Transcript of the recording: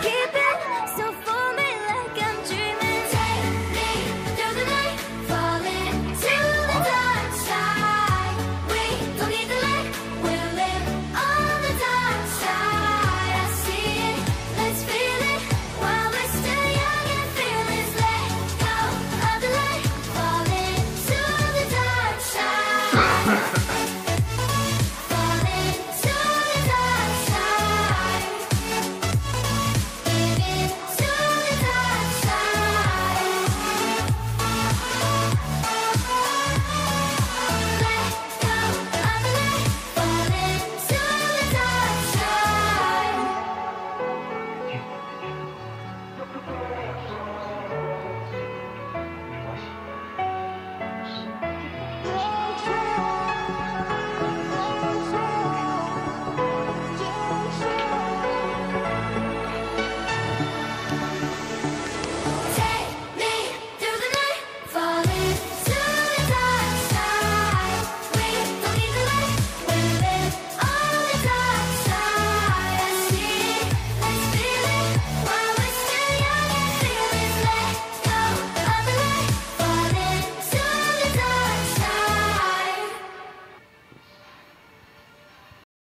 keep